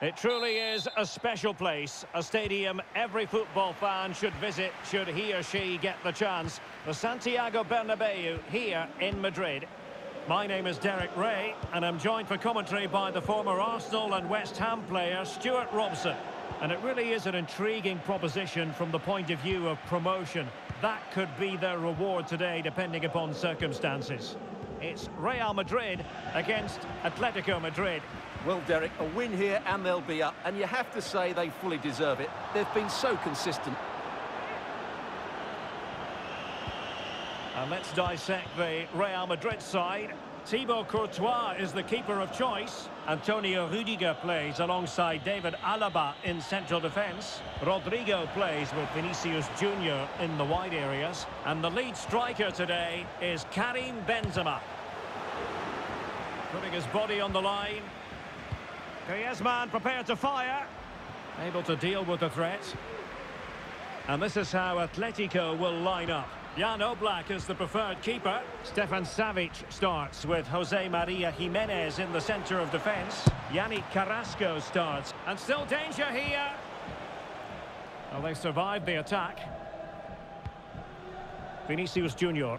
It truly is a special place, a stadium every football fan should visit should he or she get the chance. The Santiago Bernabeu here in Madrid. My name is Derek Rae, and I'm joined for commentary by the former Arsenal and West Ham player Stewart Robson. And it really is an intriguing proposition from the point of view of promotion. That could be their reward today, depending upon circumstances. It's Real Madrid against Atletico Madrid. Well, Derek, a win here and they'll be up. And you have to say they fully deserve it. They've been so consistent. And let's dissect the Real Madrid side. Thibaut Courtois is the keeper of choice. Antonio Rudiger plays alongside David Alaba in central defence. Rodrygo plays with Vinicius Junior in the wide areas. And the lead striker today is Karim Benzema. Putting his body on the line. Griezmann prepared to fire. Able to deal with the threat. And this is how Atletico will line up. Jan Oblak is the preferred keeper. Stefan Savic starts with Jose Maria Gimenez in the centre of defence. Yannick Carrasco starts. And still danger here. Well, they survived the attack. Vinicius Junior.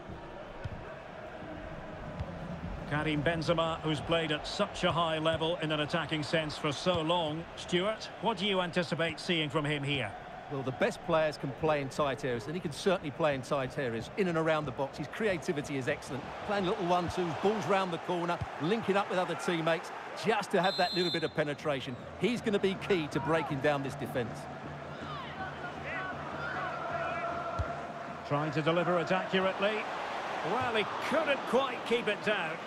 Karim Benzema, who's played at such a high level in an attacking sense for so long. Stewart, what do you anticipate seeing from him here? Well, the best players can play in tight areas, and he can certainly play in tight areas, in and around the box. His creativity is excellent. Playing little one-twos, balls round the corner, linking up with other teammates, just to have that little bit of penetration. He's going to be key to breaking down this defence. Trying to deliver it accurately. Well, he couldn't quite keep it down.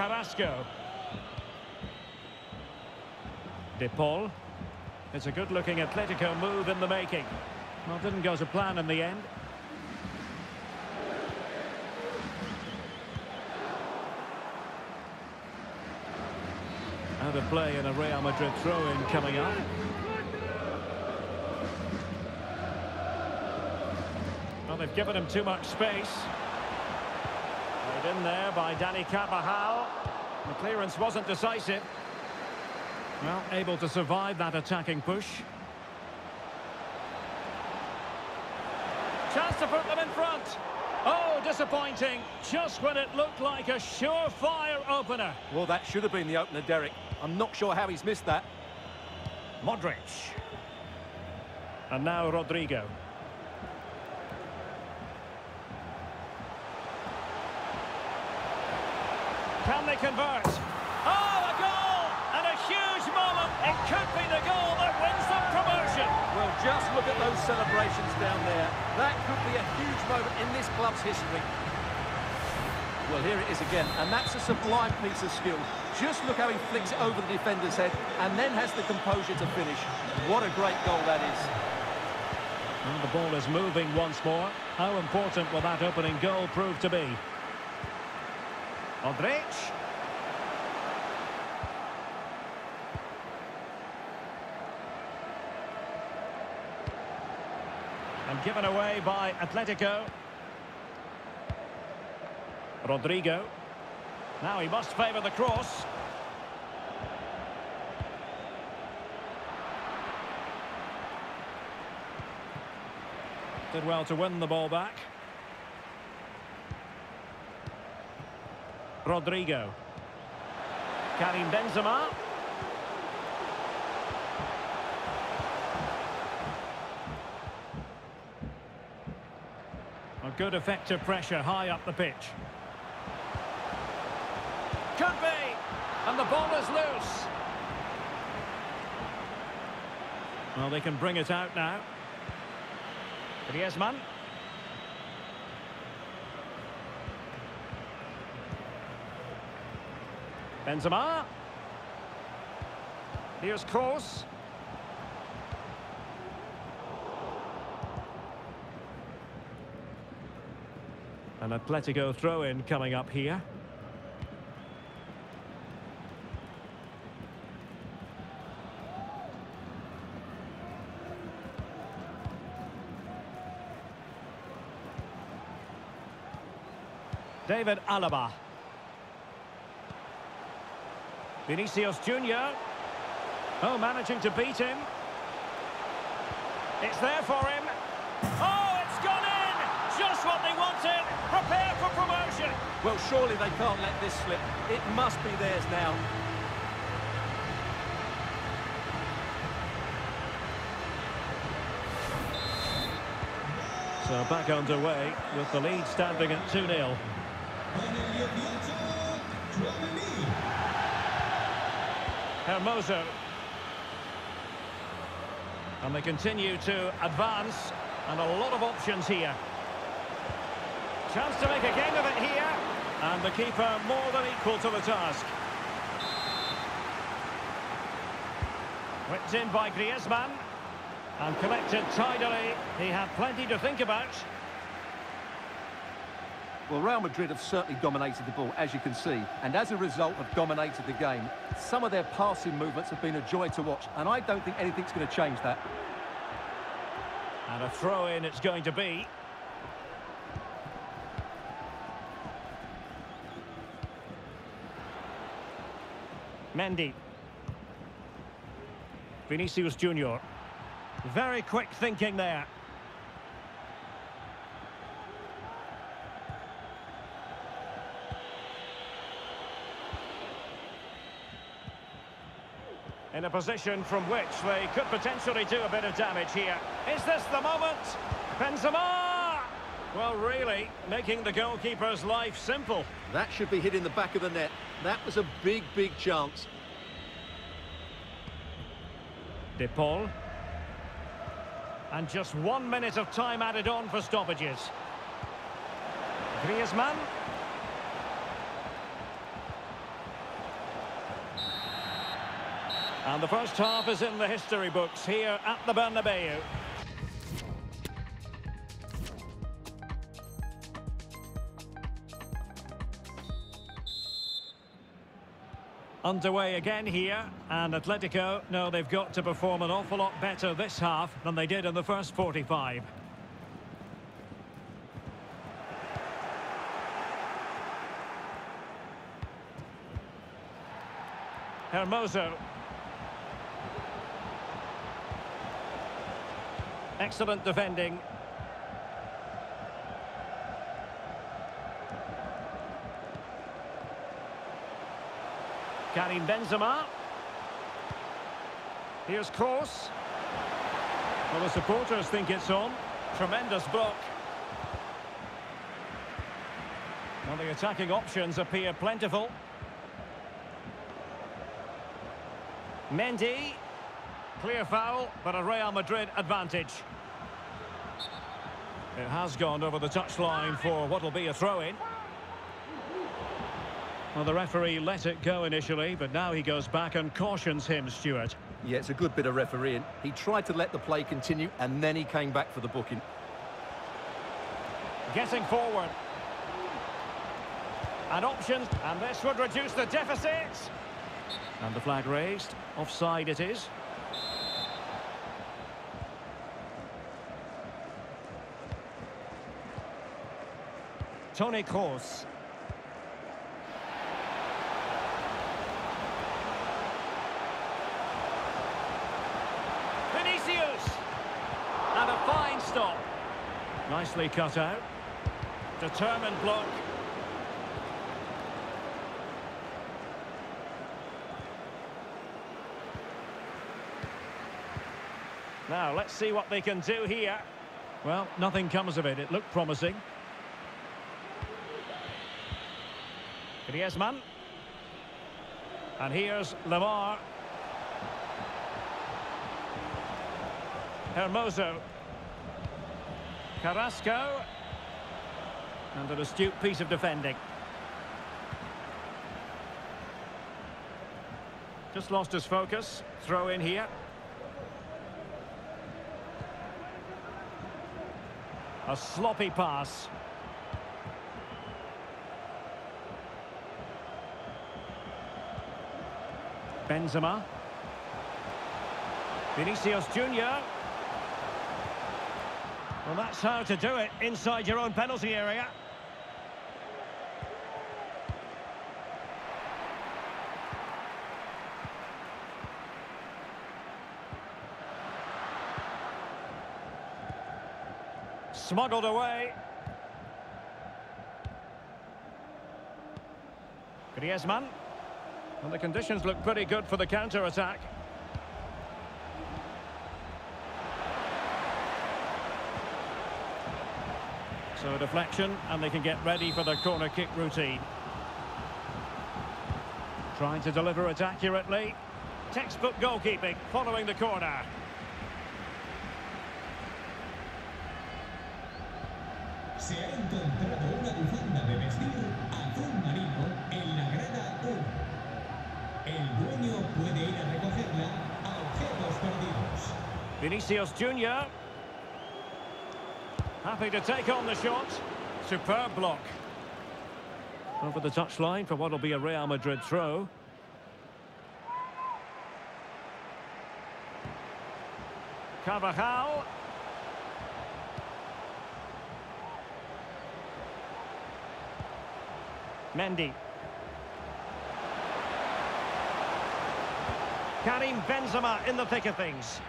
Carrasco. De Paul. It's a good-looking Atletico move in the making. Well, didn't go to plan in the end. Out of play in a Real Madrid throw-in coming up. Well, they've given him too much space. In there by Dani Carvajal. The clearance wasn't decisive. Well, able to survive that attacking push. Chance to put them in front. Oh, disappointing. Just when it looked like a surefire opener. Well, that should have been the opener, Derek. I'm not sure how he's missed that. Modric. And now Rodrygo. Can they convert? Oh, a goal! And a huge moment. It could be the goal that wins them promotion. Well, just look at those celebrations down there. That could be a huge moment in this club's history. Well, here it is again, and that's a sublime piece of skill. Just look how he flicks it over the defender's head and then has the composure to finish. What a great goal that is. And the ball is moving once more. How important will that opening goal prove to be? Modric. And given away by Atletico. Rodrigo. Now he must favour the cross. Did well to win the ball back. Rodrygo. Karim Benzema. A good effective pressure high up the pitch. Could be! And the ball is loose. Well, they can bring it out now. Griezmann. Benzema. Here's Kroos. An Atletico throw-in coming up here. David Alaba. Vinicius Junior. Oh, managing to beat him. It's there for him. Oh, it's gone in! Just what they wanted. Prepare for promotion. Well, surely they can't let this slip. It must be theirs now. So back underway with the lead standing at 2-0. Hermoso. And they continue to advance, and a lot of options here. Chance to make a game of it here, and the keeper more than equal to the task. Whipped in by Griezmann, and collected tidily. He had plenty to think about. Well, Real Madrid have certainly dominated the ball, as you can see, and as a result have dominated the game. Some of their passing movements have been a joy to watch, and I don't think anything's going to change that. And a throw-in it's going to be. Mendy. Vinicius Junior. Very quick thinking there. In a position from which they could potentially do a bit of damage here. Is this the moment? Benzema! Well, really, making the goalkeeper's life simple. That should be hit in the back of the net. That was a big, big chance. De Paul. And just one minute of time added on for stoppages. Griezmann. And the first half is in the history books here at the Bernabeu. Underway again here, and Atletico know they've got to perform an awful lot better this half than they did in the first 45. Hermoso. Excellent defending. Karim Benzema. Here's Kroos. Well, the supporters think it's on. Tremendous block. Well, the attacking options appear plentiful. Mendy. Clear foul, but a Real Madrid advantage. It has gone over the touchline for what will be a throw-in. Well, the referee let it go initially, but now he goes back and cautions him, Stewart. Yeah, it's a good bit of refereeing. He tried to let the play continue, and then he came back for the booking. Getting forward. And options, and this would reduce the deficit. And the flag raised. Offside it is. Toni Kroos. Vinicius! And a fine stop. Nicely cut out. Determined block. Now, let's see what they can do here. Well, nothing comes of it. It looked promising. Griezmann. And here's Lemar. Hermoso. Carrasco. And an astute piece of defending. Just lost his focus. Throw in here. A sloppy pass. Benzema. Vinicius Junior. Well, that's how to do it inside your own penalty area. Smuggled away. Griezmann. And the conditions look pretty good for the counter-attack. So a deflection, and they can get ready for the corner kick routine. Trying to deliver it accurately. Textbook goalkeeping following the corner. Vinicius Junior. Happy to take on the shot. Superb block. Over the touchline for what will be a Real Madrid throw. Carvajal. Mendy. Karim Benzema in the thick of things.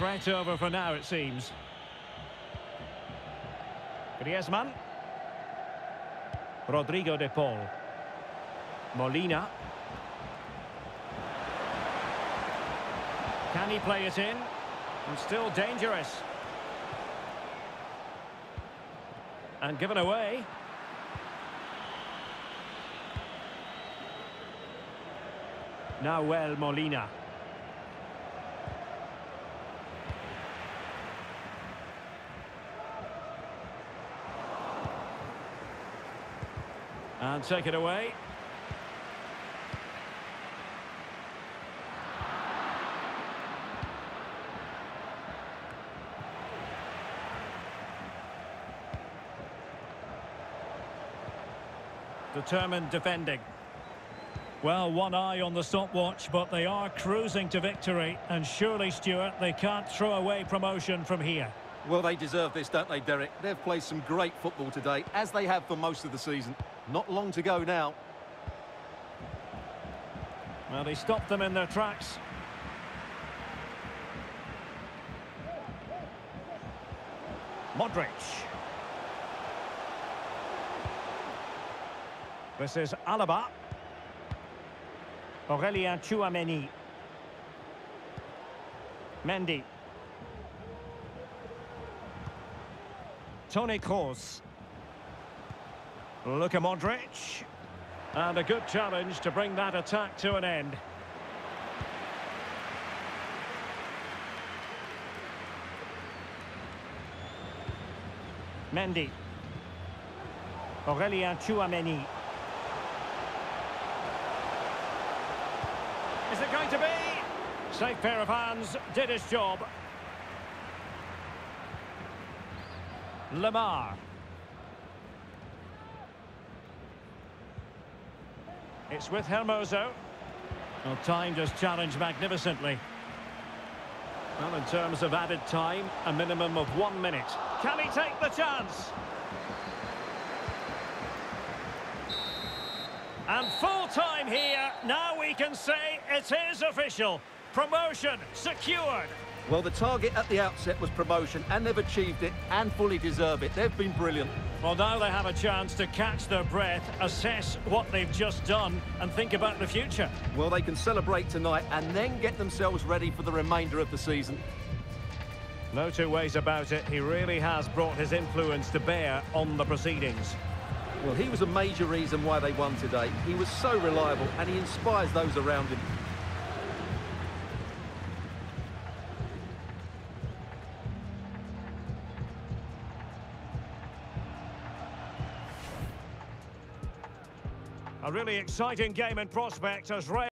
Threat over for now, it seems. Griezmann. Rodrigo de Paul. Molina. Can he play it in? And still dangerous. And given away. Now Nahuel Molina. And take it away. Determined defending. Well, one eye on the stopwatch, but they are cruising to victory. And surely, Stewart, they can't throw away promotion from here. Well, they deserve this, don't they, Derek? They've played some great football today, as they have for most of the season. Not long to go now. Well, he stopped them in their tracks. Modric. This is Alaba. Aurelien Tchouameni. Mendy. Toni Kroos. Luka Modric. And a good challenge to bring that attack to an end. Mendy. Aurelien Tchouameni. Is it going to be? Safe pair of hands, did his job. Lemar. It's with Hermoso. Well, time just challenged magnificently. Well, in terms of added time, a minimum of one minute. Can he take the chance? And full time here. Now we can say it is official. Promotion secured. Well, the target at the outset was promotion, and they've achieved it, and fully deserve it. They've been brilliant. Well, now they have a chance to catch their breath, assess what they've just done, and think about the future. Well, they can celebrate tonight and then get themselves ready for the remainder of the season. No two ways about it. He really has brought his influence to bear on the proceedings. Well, he was a major reason why they won today. He was so reliable, and he inspires those around him. Really exciting game in prospect as Ray.